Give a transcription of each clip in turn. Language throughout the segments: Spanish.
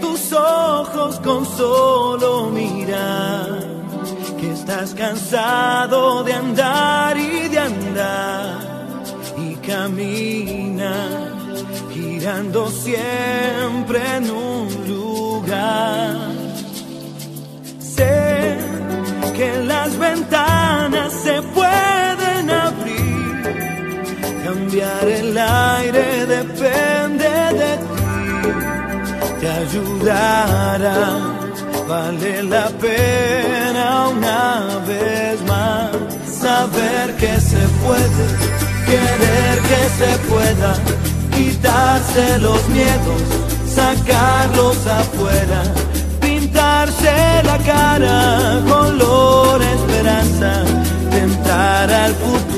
tus ojos con solo mirar que estás cansado de andar y de andar y camina girando siempre en un lugar. Sé que las ventanas se pueden abrir, cambiar el aire depende de ti, te ayudará. Vale la pena una vez más saber que se puede, querer que se pueda, quitarse los miedos, sacarlos afuera, pintarse la cara, color esperanza, tentar al futuro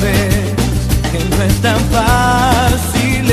Ves que no es tan fácil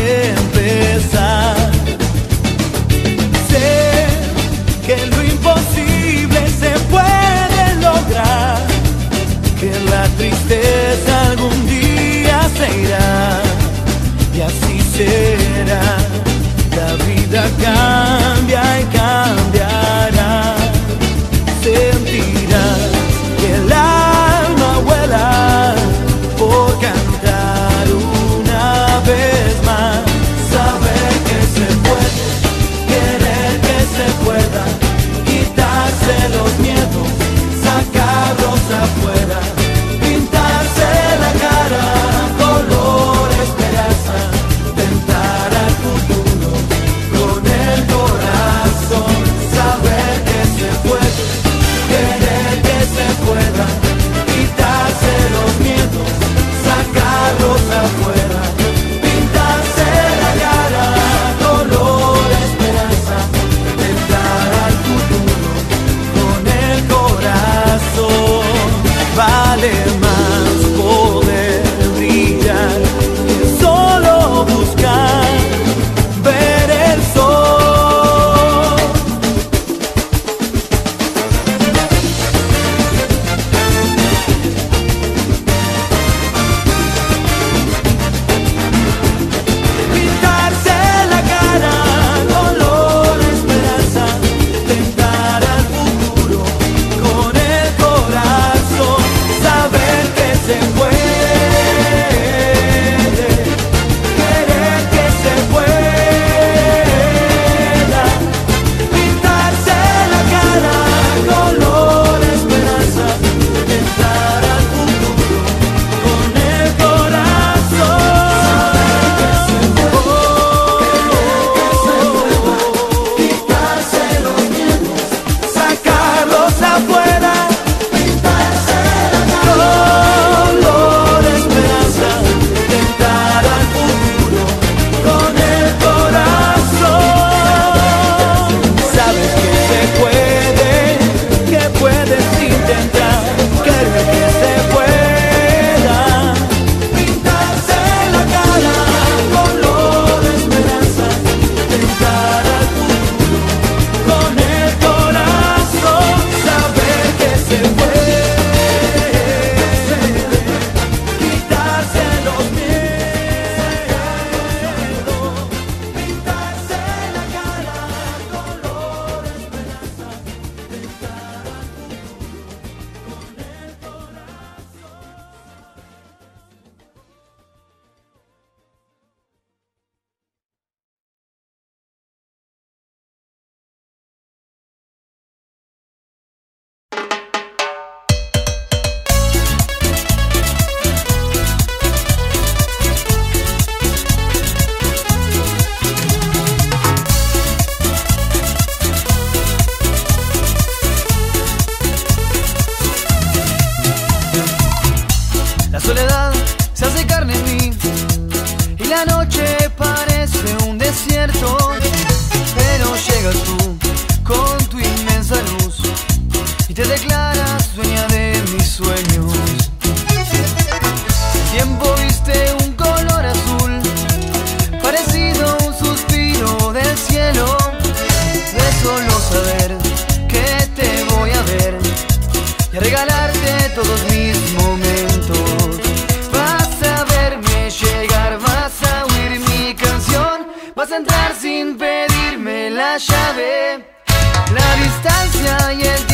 distancia y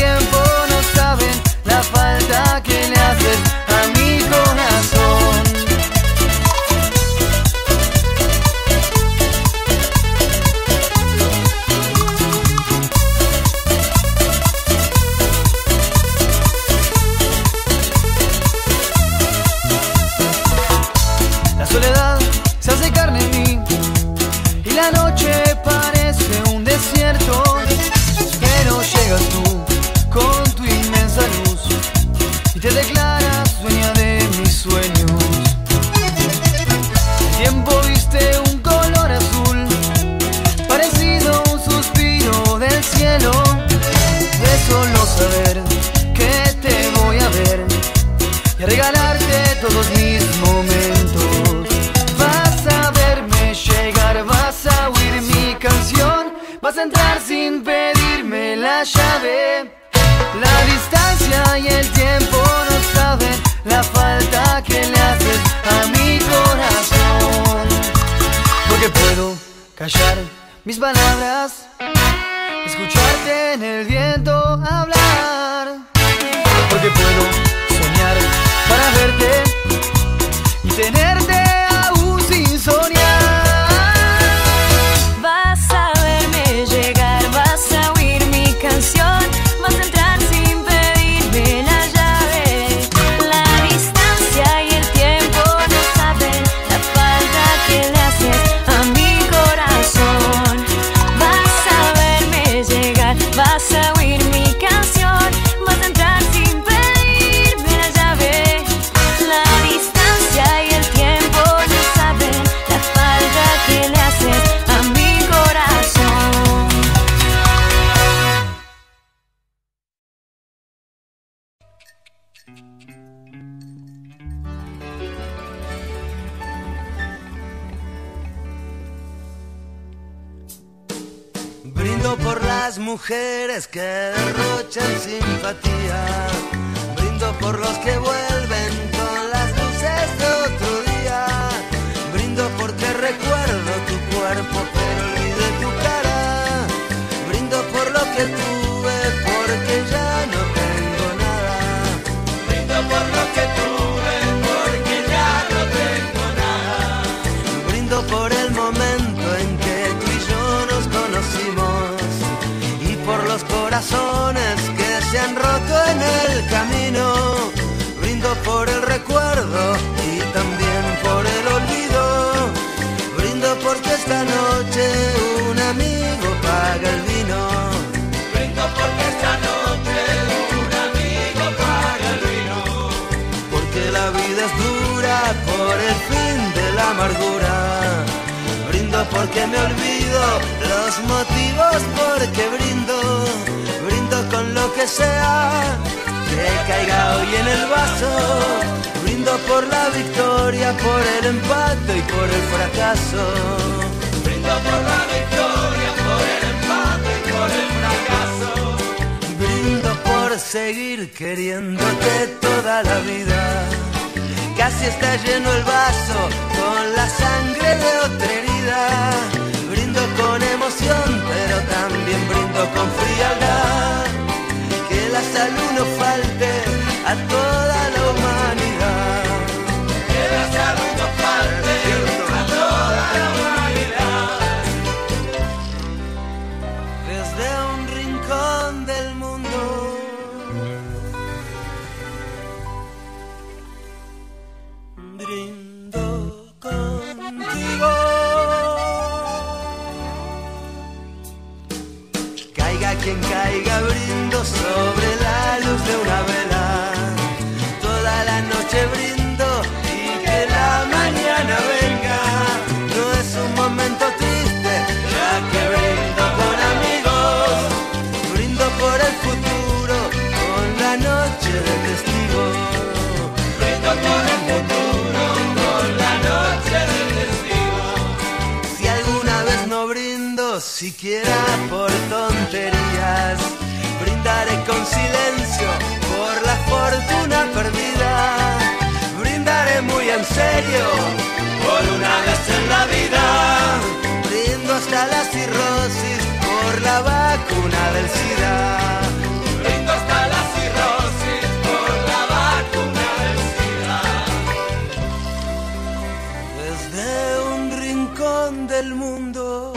La distancia y el tiempo no saben la falta que le haces a mi corazón. Porque puedo callar mis palabras, escucharte en el viento hablar. Porque puedo soñar para verte y tenerte Brindo por las mujeres que derrochan simpatía. Brindo por los que vuelven corazones que se han roto en el camino. Brindo por el recuerdo y también por el olvido. Brindo porque esta noche un amigo paga el vino. Brindo porque esta noche un amigo paga el vino. Porque la vida es dura por el fin de la amargura. Brindo porque me olvido los motivos porque brindo. Brindo lo que sea que caiga hoy en el vaso. Brindo por la victoria, por el empate y por el fracaso. Brindo por la victoria, por el empate y por el fracaso. Brindo por seguir queriéndote toda la vida. Casi está lleno el vaso con la sangre de otra herida. Brindo con emoción, pero también brindo con frialdad. La salud no falte a toda siquiera por tonterías. Brindaré con silencio por la fortuna perdida. Brindaré muy en serio por una vez en la vida. Brindo hasta la cirrosis por la vacuna del SIDA. Brindo hasta la cirrosis por la vacuna del SIDA. Desde un rincón del mundo